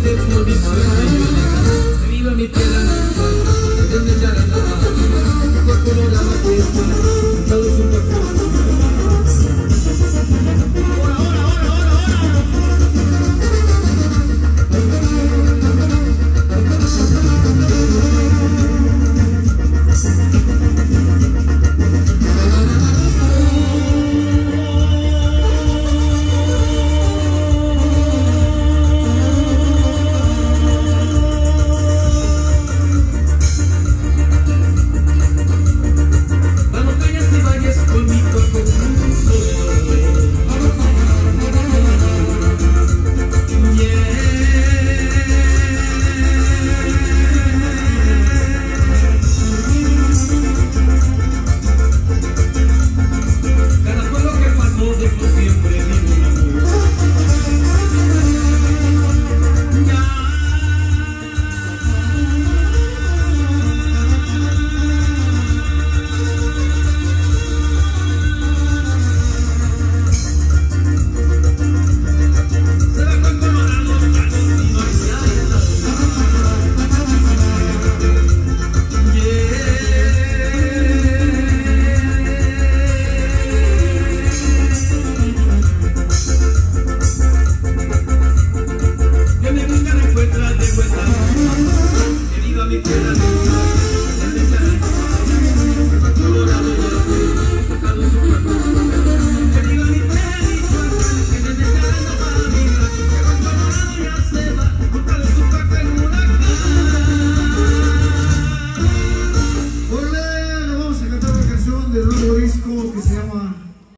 Gidip mi bir